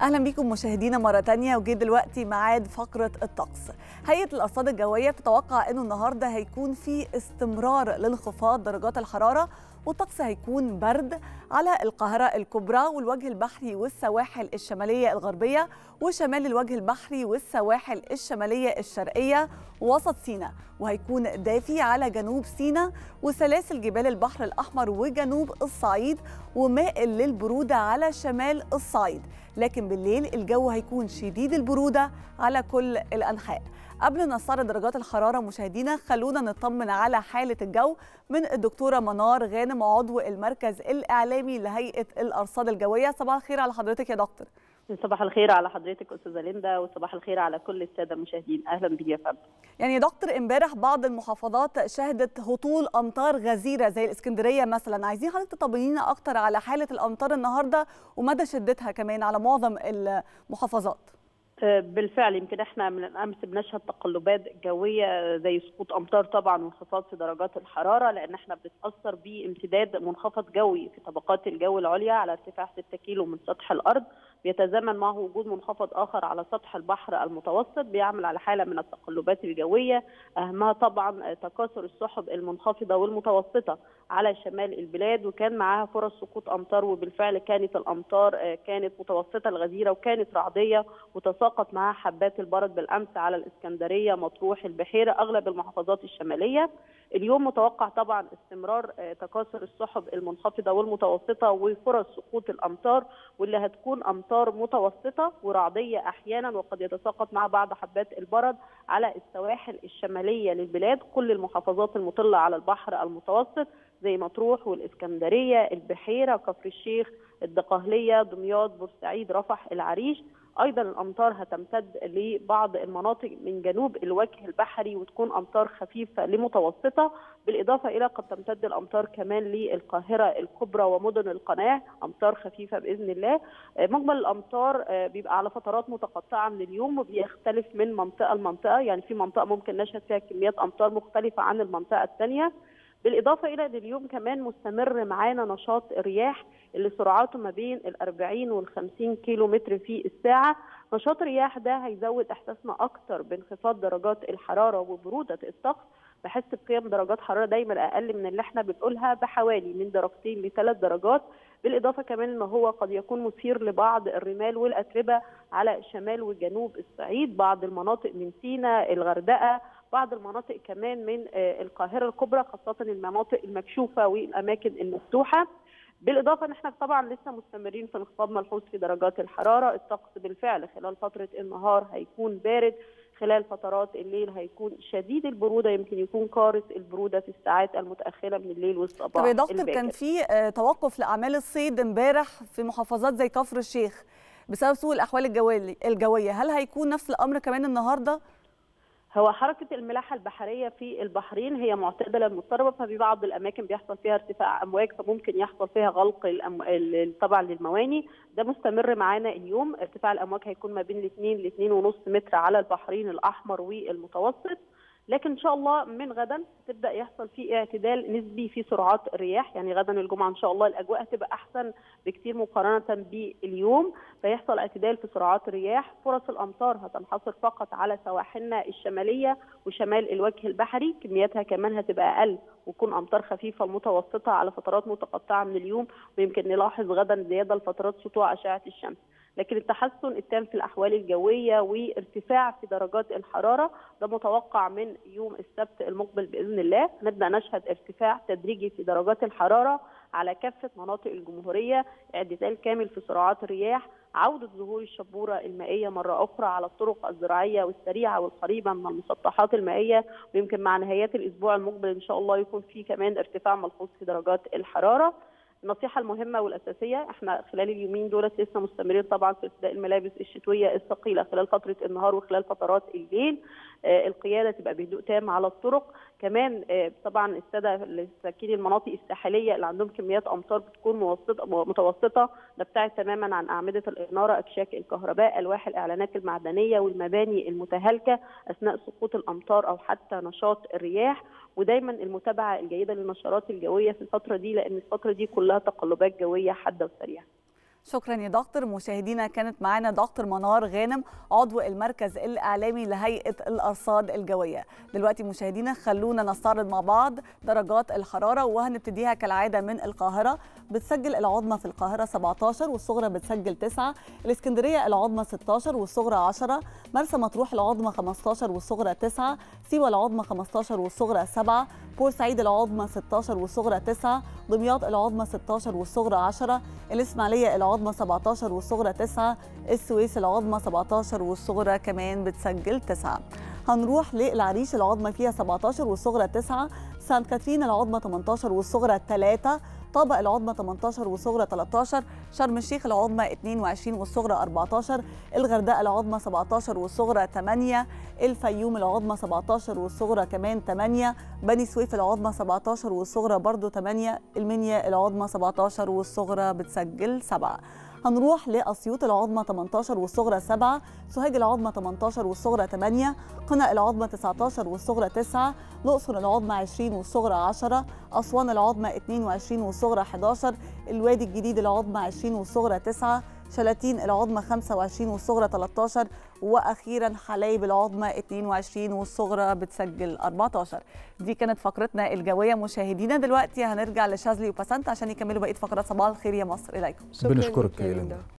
أهلا بيكم مشاهدينا مرة تانية وجه دلوقتي ميعاد فقرة الطقس. هيئة الأرصاد الجوية بتتوقع إنه النهارده هيكون في استمرار لانخفاض درجات الحرارة والطقس هيكون برد على القاهرة الكبرى والوجه البحري والسواحل الشمالية الغربية وشمال الوجه البحري والسواحل الشمالية الشرقية ووسط سيناء. وهيكون دافي على جنوب سيناء وسلاسل جبال البحر الأحمر وجنوب الصعيد ومائل للبرودة على شمال الصعيد. لكن بالليل الجو هيكون شديد البرودة على كل الأنحاء. قبل ما نستعرض درجات الحرارة مشاهدينا خلونا نطمن على حالة الجو من الدكتورة منار غانم عضو المركز الإعلامي لهيئة الأرصاد الجوية. صباح الخير على حضرتك يا دكتور. صباح الخير على حضرتك أستاذة ليندا وصباح الخير على كل السادة المشاهدين. أهلا بيك يا فندم. يعني يا دكتور امبارح بعض المحافظات شهدت هطول أمطار غزيرة زي الإسكندرية مثلا. عايزين حضرتك تطمنينا أكتر على حالة الأمطار النهارده ومدى شدتها كمان على معظم المحافظات. بالفعل يمكن إحنا من الامس بنشهد تقلبات جوية زي سقوط أمطار طبعا وانخفاض في درجات الحرارة لأن إحنا بنتاثر بامتداد منخفض جوي في طبقات الجو العليا على ارتفاع 6 كيلو من سطح الأرض. بيتزامن معه وجود منخفض آخر على سطح البحر المتوسط بيعمل على حالة من التقلبات الجوية. أهمها طبعا تكاثر السحب المنخفضة والمتوسطة على شمال البلاد وكان معاها فرص سقوط أمطار وبالفعل كانت الأمطار كانت متوسطة الغزيرة وكانت رعدية وتساقط معاها حبات البرد بالأمس على الإسكندرية مطروح البحيرة أغلب المحافظات الشمالية. اليوم متوقع طبعا استمرار تكاثر السحب المنخفضة والمتوسطة وفرص سقوط الأمطار واللي هتكون أمطار متوسطة ورعدية أحيانا وقد يتساقط مع بعض حبات البرد على السواحل الشمالية للبلاد. كل المحافظات المطلة على البحر المتوسط زي مطروح والإسكندرية البحيرة كفر الشيخ الدقهلية دمياط بورسعيد رفح العريش أيضا الأمطار هتمتد لبعض المناطق من جنوب الوجه البحري وتكون أمطار خفيفة لمتوسطة بالإضافة إلى قد تمتد الأمطار كمان للقاهرة الكبرى ومدن القناة أمطار خفيفة بإذن الله. مجمل الأمطار بيبقى على فترات متقطعة من اليوم وبيختلف من منطقة لمنطقة. يعني في منطقة ممكن نشهد فيها كميات أمطار مختلفة عن المنطقة الثانية. بالإضافة إلى أن اليوم كمان مستمر معانا نشاط الرياح اللي سرعاته ما بين ال 40 وال 50 كيلو متر في الساعة. نشاط الرياح ده هيزود إحساسنا أكتر بانخفاض درجات الحرارة وبرودة الطقس بحس بقيم درجات حرارة دايما أقل من اللي إحنا بنقولها بحوالي من درجتين لثلاث درجات. بالإضافة كمان إن هو قد يكون مثير لبعض الرمال والأتربة على شمال وجنوب الصعيد بعض المناطق من سيناء الغردقة بعض المناطق كمان من القاهرة الكبرى خاصة المناطق المكشوفة والأماكن المفتوحة. بالإضافة إن إحنا طبعا لسه مستمرين في انخفاض ملحوظ في درجات الحرارة. الطقس بالفعل خلال فترة النهار هيكون بارد. خلال فترات الليل هيكون شديد البرودة. يمكن يكون قارس البرودة في الساعات المتأخرة من الليل والصباح طب يا دكتور كان في توقف لأعمال الصيد امبارح في محافظات زي كفر الشيخ بسبب سوء الأحوال الجوية. هل هيكون نفس الأمر كمان النهارده؟ هو حركة الملاحة البحرية في البحرين هي معتدلة مضطربة ففي بعض الأماكن بيحصل فيها ارتفاع أمواج فممكن يحصل فيها غلق الأم... طبعا للمواني. ده مستمر معانا اليوم. ارتفاع الأمواج هيكون ما بين الاثنين لإثنين ونص متر على البحرين الأحمر والمتوسط. لكن إن شاء الله من غدا تبدأ يحصل في اعتدال نسبي في سرعات الرياح. يعني غدا الجمعة إن شاء الله الأجواء هتبقى أحسن بكثير مقارنة باليوم. فيحصل اعتدال في سرعات الرياح. فرص الأمطار هتنحصر فقط على سواحلنا الشمالية وشمال الوجه البحري. كمياتها كمان هتبقى أقل وتكون أمطار خفيفة متوسطة على فترات متقطعة من اليوم. ويمكن نلاحظ غدا زيادة لفترات سطوع أشعة الشمس. لكن التحسن التام في الأحوال الجوية وارتفاع في درجات الحرارة ده متوقع من يوم السبت المقبل بإذن الله. نبدأ نشهد ارتفاع تدريجي في درجات الحرارة على كافة مناطق الجمهورية اعتدال كامل في سرعات الرياح عودة ظهور الشبورة المائية مرة أخرى على الطرق الزراعية والسريعة والقريبة من المسطحات المائية ويمكن مع نهايات الأسبوع المقبل إن شاء الله يكون في كمان ارتفاع ملحوظ في درجات الحرارة. النصيحة المهمة والأساسية إحنا خلال اليومين دولت لسه مستمرين طبعا في ارتداء الملابس الشتوية الثقيلة خلال فترة النهار وخلال فترات الليل. آه القيادة تبقى بهدوء تام على الطرق. كمان آه طبعا السادة ساكني المناطق الساحلية اللي عندهم كميات أمطار بتكون متوسطة. متوسطة نبتعد تماما عن أعمدة الإنارة أكشاك الكهرباء ألواح الإعلانات المعدنية والمباني المتهالكة أثناء سقوط الأمطار أو حتى نشاط الرياح. ودايما المتابعة الجيدة للنشرات الجوية في الفترة دي لأن الفترة دي كلها تقلبات جوية حادة وسريعة. شكرا يا دكتور. مشاهدينا كانت معانا دكتور منار غانم عضو المركز الإعلامي لهيئة الأرصاد الجوية. دلوقتي مشاهدينا خلونا نستعرض مع بعض درجات الحرارة وهنبتديها كالعادة من القاهرة. بتسجل العظمى في القاهرة 17 والصغرى بتسجل 9 الإسكندرية العظمى 16 والصغرى 10 مرسى مطروح العظمى 15 والصغرى 9 سيوة العظمى 15 والصغرى 7 بورسعيد العظمى 16 والصغرى 9 دمياط العظمى 16 والصغرى 10 الإسماعيلية العظمى 17 والصغرى 9 السويس العظمى 17 والصغرى كمان بتسجل 9 هنروح للعريش العظمى فيها 17 والصغرى 9 سانت كاترين العظمى 18 والصغرى 3 طابا العظمى 18 والصغرى 13 شرم الشيخ العظمى 22 والصغرى 14 الغردقة العظمى 17 والصغرى 8 الفيوم العظمى 17 والصغرى كمان 8 بني سويف العظمى 17 والصغرى برضو 8 المنيا العظمى 17 والصغرى بتسجل 7 هنروح لأسيوط العظمى 18 والصغرى 7 سوهاج العظمى 18 والصغرى 8 قنا العظمى 19 والصغرى 9 الأقصر العظمى 20 والصغرى 10 أسوان العظمى 22 والصغرى 11 الوادي الجديد العظمى 20 والصغرى 9 شلاتين العظمى 25 والصغرى 13 وأخيرا حلايب العظمى 22 والصغرى بتسجل 14 دي كانت فقرتنا الجوية. مشاهدينا دلوقتي هنرجع لشاذلي وبسنت عشان يكملوا بقية فقرات. صباح الخير يا مصر. إليكم. بنشكرك يا